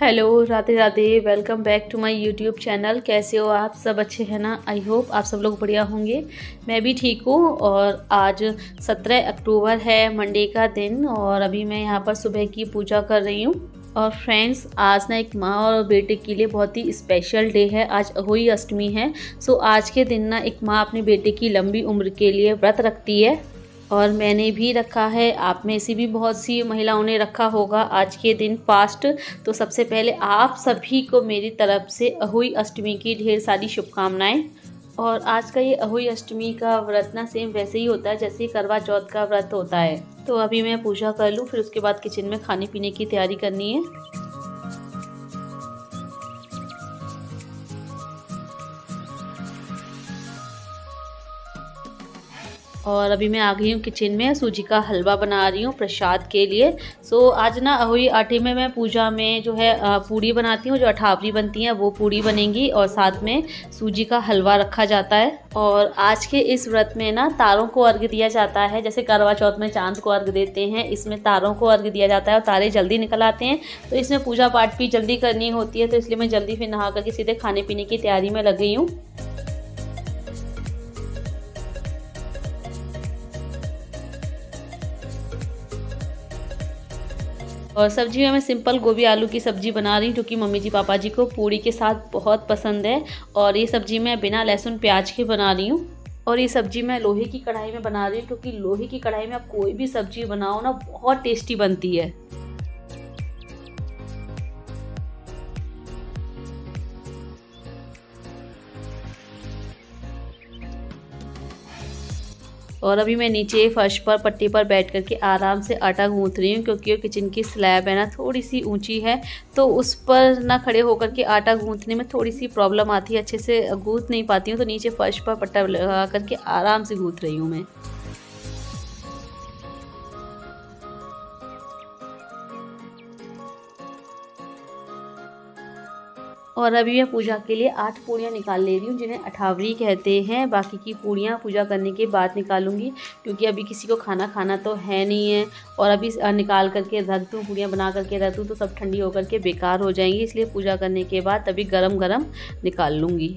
Hello, Radhe Radhe welcome back to my YouTube channel कैसे हो आप? सब अच्छे हैं ना? आई होप आप सब लोग बढ़िया होंगे। मैं भी ठीक हूँ और आज 17 अक्टूबर है मंडे का दिन और अभी मैं यहाँ पर सुबह की पूजा कर रही हूँ। और फ्रेंड्स आज ना एक माँ और बेटे के लिए बहुत ही स्पेशल डे है। आज अहोई अष्टमी है सो आज के दिन ना एक माँ अपने बेटे की लंबी उम्र के लिए व्रत रखती है। और मैंने भी रखा है। आप में से भी बहुत सी महिलाओं ने रखा होगा। आज के दिन फास्ट। तो सबसे पहले आप सभी को मेरी तरफ़ से अहुई अष्टमी की ढेर सारी शुभकामनाएँ। और आज का ये अहुई अष्टमी का व्रत ना सेम वैसे ही होता है, जैसे करवा चौथ का व्रत होता है। तो अभी मैं पूजा कर लूँ, फिर उसके बाद किचन में खाने पीने की तैयारी करनी है। और अभी मैं आ गई हूँ किचन में। सूजी का हलवा बना रही हूँ प्रसाद के लिए। सो आज ना अहुई आटे में मैं पूजा में जो है पूड़ी बनाती हूँ, जो अठावरी बनती हैं, वो पूड़ी बनेंगी और साथ में सूजी का हलवा रखा जाता है। और आज के इस व्रत में ना तारों को अर्घ दिया जाता है, जैसे करवा चौथ में चाँद को अर्घ देते हैं, इसमें तारों को अर्घ दिया जाता है और तारे जल्दी निकल आते हैं। तो इसमें पूजा पाठ भी जल्दी करनी होती है तो इसलिए मैं जल्दी फिर नहा करके सीधे खाने पीने की तैयारी में लग गई हूँ। और सब्ज़ी में मैं सिंपल गोभी आलू की सब्ज़ी बना रही हूँ क्योंकि मम्मी जी, पापा जी को पूड़ी के साथ बहुत पसंद है। और ये सब्ज़ी मैं बिना लहसुन, प्याज के बना रही हूँ। और ये सब्ज़ी मैं लोहे की कढ़ाई में बना रही हूँ, क्योंकि लोहे की कढ़ाई में आप कोई भी सब्ज़ी बनाओ ना, बहुत टेस्टी बनती है। और अभी मैं नीचे फर्श पर, पट्टी पर बैठ करके आराम से आटा गूँथ रही हूँ, क्योंकि किचन की स्लैब है ना थोड़ी सी ऊँची है तो उस पर ना खड़े होकर के आटा गूँथने में थोड़ी सी प्रॉब्लम आती है, अच्छे से गूँथ नहीं पाती हूँ तो नीचे फर्श पर पट्टा लगा करके आराम से गूँथ रही हूँ मैं। और अभी मैं पूजा के लिए आठ पूड़ियाँ निकाल ले रही हूँ, जिन्हें अठावरी कहते हैं। बाकी की पूड़ियाँ पूजा करने के बाद निकालूँगी, क्योंकि अभी किसी को खाना खाना तो है नहीं है। और अभी निकाल करके रख दूँ, पूड़ियाँ बना करके रख दूँ तो सब ठंडी होकर के बेकार हो जाएँगी। इसलिए पूजा करने के बाद तभी गर्म गर्म निकाल लूँगी।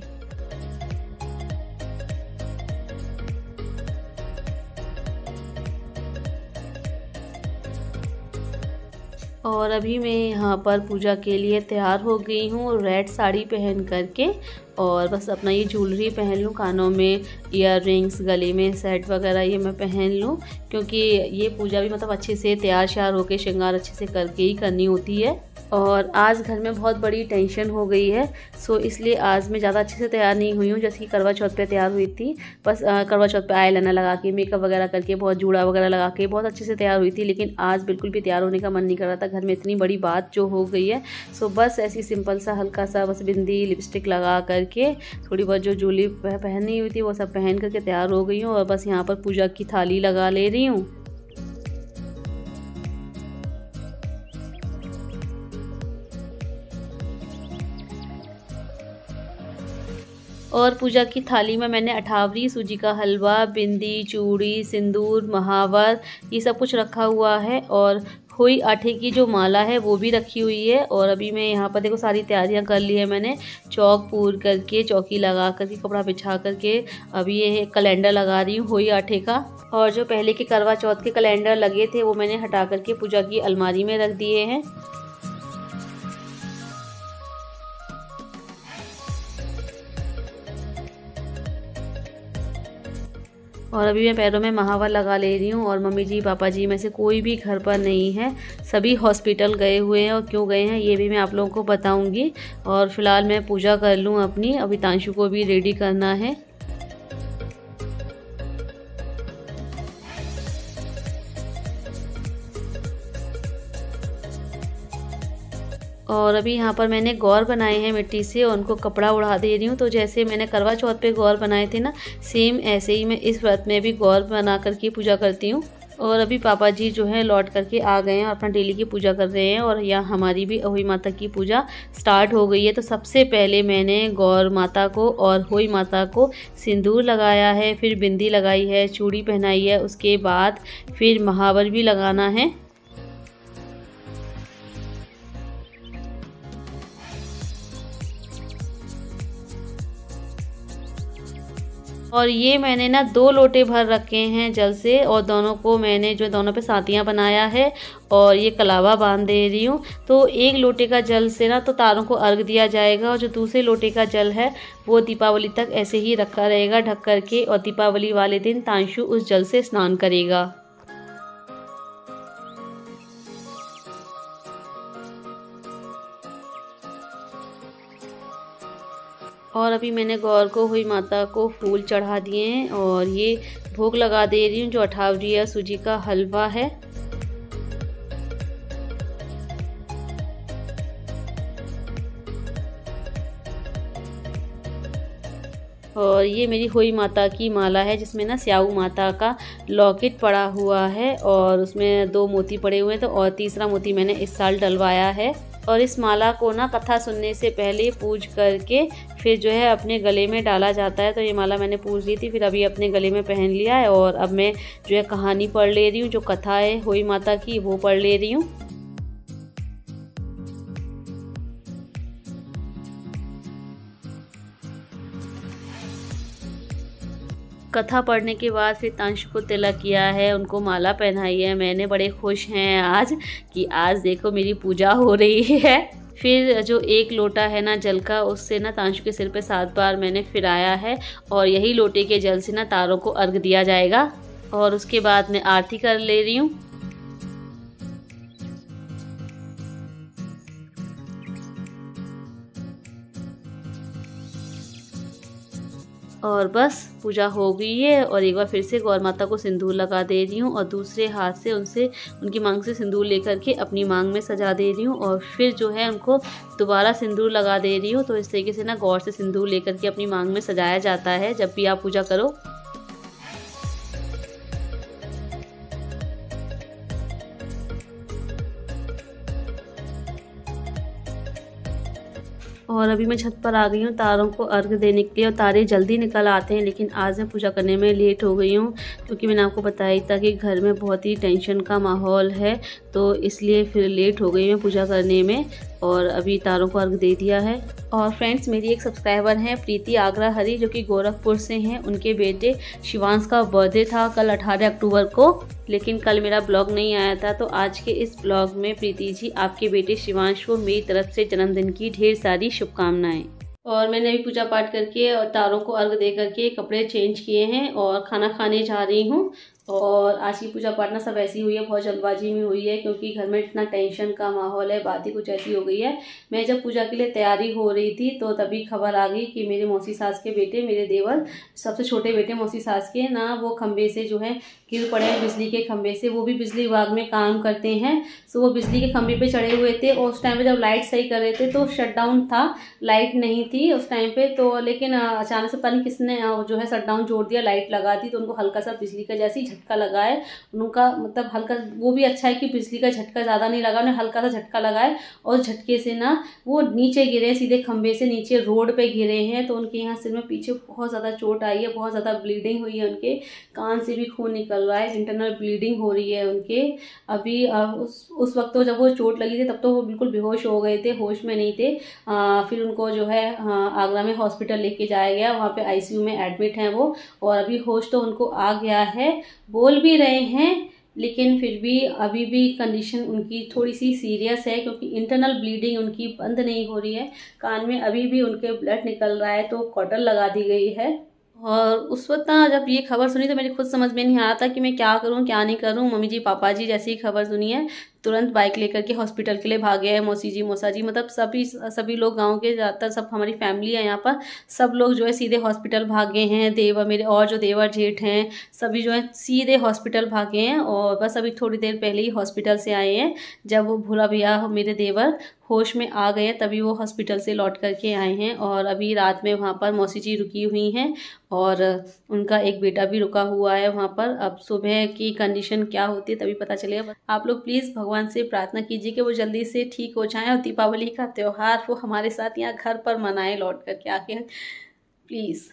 और अभी मैं यहाँ पर पूजा के लिए तैयार हो गई हूँ रेड साड़ी पहन करके और बस अपना ये ज्वेलरी पहन लूँ। कानों में इयर रिंग्स गले में सेट वगैरह ये मैं पहन लूँ, क्योंकि ये पूजा भी मतलब अच्छे से तैयार श्यार होकर श्रृंगार अच्छे से करके ही करनी होती है। और आज घर में बहुत बड़ी टेंशन हो गई है। सो इसलिए आज मैं ज़्यादा अच्छे से तैयार नहीं हुई हूँ, जैसे कि करवा चौथ पे तैयार हुई थी। बस करवा चौथ पे आई लाइनर लगा के मेकअप वगैरह करके, बहुत जूड़ा वगैरह लगा के बहुत अच्छे से तैयार हुई थी, लेकिन आज बिल्कुल भी तैयार होने का मन नहीं कर रहा था। घर में इतनी बड़ी बात जो हो गई है। सो बस ऐसी सिंपल सा, हल्का सा, बस बिंदी लिपस्टिक लगा करके, थोड़ी बहुत जो जूली पहनी हुई थी, वो सब पहन करके तैयार हो गई हूँ और बस यहाँ पर पूजा की थाली लगा ले रही हूँ। और पूजा की थाली में मैंने अठावरी, सूजी का हलवा, बिंदी, चूड़ी, सिंदूर, महावर, ये सब कुछ रखा हुआ है और खोई आटे की जो माला है वो भी रखी हुई है और अभी मैं यहाँ पर देखो सारी तैयारियाँ कर ली है मैंने। चौक पूर करके, चौकी लगा करके, कपड़ा बिछा करके अभी ये कैलेंडर लगा रही हूँ होई आटे का। और जो पहले के करवा चौथ के कैलेंडर लगे थे वो मैंने हटा करके पूजा की अलमारी में रख दिए हैं। और अभी मैं पैरों में महावर लगा ले रही हूँ और मम्मी जी, पापा जी में से कोई भी घर पर नहीं है। सभी हॉस्पिटल गए हुए हैं और क्यों गए हैं, ये भी मैं आप लोगों को बताऊँगी। और फ़िलहाल मैं पूजा कर लूँ अपनी, अभी तांशु को भी रेडी करना है। और अभी यहाँ पर मैंने गौर बनाए हैं मिट्टी से और उनको कपड़ा उड़ा दे रही हूँ। तो जैसे मैंने करवा चौथ पे गौर बनाए थे ना सेम ऐसे ही मैं इस व्रत में भी गौर बना करके पूजा करती हूँ। और अभी पापा जी जो है लौट करके आ गए हैं और अपना डेली की पूजा कर रहे हैं और यहाँ हमारी भी अहोई माता की पूजा स्टार्ट हो गई है। तो सबसे पहले मैंने गौर माता को और होई माता को सिंदूर लगाया है, फिर बिंदी लगाई है, चूड़ी पहनाई है, उसके बाद फिर महावर भी लगाना है। और ये मैंने ना दो लोटे भर रखे हैं जल से और दोनों को मैंने जो दोनों पे सातियाँ बनाया है और ये कलावा बाँध दे रही हूँ। तो एक लोटे का जल से ना तो तारों को अर्घ दिया जाएगा और जो दूसरे लोटे का जल है वो दीपावली तक ऐसे ही रखा रहेगा ढक करके और दीपावली वाले दिन तांशु उस जल से स्नान करेगा। और अभी मैंने गौर को, हुई माता को फूल चढ़ा दिए हैं और ये भोग लगा दे रही हूँ जो अठावरी या सूजी का हलवा है। और ये मेरी हुई माता की माला है, जिसमें ना स्याऊ माता का लॉकेट पड़ा हुआ है और उसमें दो मोती पड़े हुए हैं तो और तीसरा मोती मैंने इस साल डलवाया है। और इस माला को ना कथा सुनने से पहले पूज करके फिर जो है अपने गले में डाला जाता है। तो ये माला मैंने पूज ली थी, फिर अभी अपने गले में पहन लिया है और अब मैं जो है कहानी पढ़ ले रही हूँ, जो कथा है, होई माता की, वो पढ़ ले रही हूँ। कथा पढ़ने के बाद फिर तंश को तिलक किया है, उनको माला पहनाई है, मैंने बड़े खुश हैं आज कि आज देखो मेरी पूजा हो रही है। फिर जो एक लोटा है ना जल का, उससे ना तांशु के सिर पे सात बार मैंने फिराया है और यही लोटे के जल से ना तारों को अर्घ दिया जाएगा। और उसके बाद मैं आरती कर ले रही हूँ। और बस पूजा हो गई है और एक बार फिर से गौर माता को सिंदूर लगा दे रही हूँ और दूसरे हाथ से उनसे, उनकी मांग से सिंदूर लेकर के अपनी मांग में सजा दे रही हूँ और फिर जो है उनको दोबारा सिंदूर लगा दे रही हूँ। तो इस तरीके से ना गौर से सिंदूर लेकर के अपनी मांग में सजाया जाता है जब भी आप पूजा करो। और अभी मैं छत पर आ गई हूँ, तारों को अर्घ देने के लिए और तारे जल्दी निकल आते हैं, लेकिन आज मैं पूजा करने में लेट हो गई हूँ, क्योंकि मैंने आपको बताया था कि घर में बहुत ही टेंशन का माहौल है तो इसलिए फिर लेट हो गई मैं पूजा करने में और अभी तारों को अर्घ दे दिया है। और फ्रेंड्स मेरी एक सब्सक्राइबर हैं, प्रीति आगरा हरी जो कि गोरखपुर से हैं, उनके बेटे शिवांश का बर्थडे था कल 18 अक्टूबर को। लेकिन कल मेरा ब्लॉग नहीं आया था तो आज के इस ब्लॉग में प्रीति जी, आपके बेटे शिवांश को मेरी तरफ़ से जन्मदिन की ढेर सारी शुभकामनाएँ। और मैंने अभी पूजा पाठ करके और तारों को अर्घ दे करके कपड़े चेंज किए हैं और खाना खाने जा रही हूँ। और आज की पूजा पाठ ना सब ऐसी हुई है, बहुत जल्दबाजी में हुई है, क्योंकि घर में इतना टेंशन का माहौल है, बात ही कुछ ऐसी हो गई है। मैं जब पूजा के लिए तैयारी हो रही थी तो तभी खबर आ गई कि मेरे मौसी सास के बेटे, मेरे देवर, सबसे छोटे बेटे मौसी सास के ना वो खंबे से जो है गिर पड़े हैं बिजली के खंभे से, वो भी बिजली विभाग में काम करते हैं। सो वो बिजली के खंभे पे चढ़े हुए थे और उस टाइम पे जब लाइट सही कर रहे थे तो शटडाउन था। लाइट नहीं थी उस टाइम पे तो लेकिन अचानक से पता किसने जो है शटडाउन जोड़ दिया लाइट लगा दी तो उनको हल्का सा बिजली का जैसे ही झटका लगा है उनका मतलब हल्का, वो भी अच्छा है कि बिजली का झटका ज़्यादा नहीं लगा, उन्हें हल्का सा झटका लगा है और झटके से ना वो नीचे गिरे, सीधे खंबे से नीचे रोड पे गिरे हैं तो उनके यहाँ सिर में पीछे बहुत ज़्यादा चोट आई है, बहुत ज़्यादा ब्लीडिंग हुई है उनके, कान से भी खून निकल रहा इंटरनल ब्लीडिंग हो रही है उनके। अभी उस उस वक्त तो जब वो चोट लगी थी तब तो वो बिल्कुल बेहोश हो गए थे होश में नहीं थे। आ, फिर उनको जो है आगरा में हॉस्पिटल लेके जाया गया वहाँ पे आईसीयू में एडमिट हैं वो। और अभी होश तो उनको आ गया है। बोल भी रहे हैं लेकिन फिर भी अभी भी कंडीशन उनकी थोड़ी सी सीरियस है क्योंकि इंटरनल ब्लीडिंग उनकी बंद नहीं हो रही है। कान में अभी भी उनके ब्लड निकल रहा है तो कॉटन लगा दी गई है। और उस वक्त ना जब ये खबर सुनी तो मेरी खुद समझ में नहीं आ रहा था कि मैं क्या करूँ, क्या नहीं करूँ। मम्मी जी, पापा जी जैसी ही खबर सुनी है। तुरंत बाइक लेकर के हॉस्पिटल के लिए भागे हैं, मौसी जी, मौसा जी। मतलब सभी सभी लोग गाँव के, ज़्यादातर सब हमारी फैमिली है यहाँ पर। सब लोग जो है सीधे हॉस्पिटल भागे हैं। देवर मेरे और जो देवर जेठ हैं, सभी जो है सीधे हॉस्पिटल भागे हैं और बस अभी थोड़ी देर पहले ही हॉस्पिटल से आए हैं। जब वो भूला भैया, मेरे देवर, होश में आ गए तभी वो हॉस्पिटल से लौट करके आए हैं और अभी रात में वहाँ पर मौसी जी रुकी हुई हैं और उनका एक बेटा भी रुका हुआ है वहाँ पर। अब सुबह की कंडीशन क्या होती है तभी पता चलेगा। आप लोग प्लीज़ भगवान से प्रार्थना कीजिए कि वो जल्दी से ठीक हो जाएँ और दीपावली का त्यौहार वो हमारे साथ यहाँ घर पर मनाएँ, लौट करके आके। प्लीज़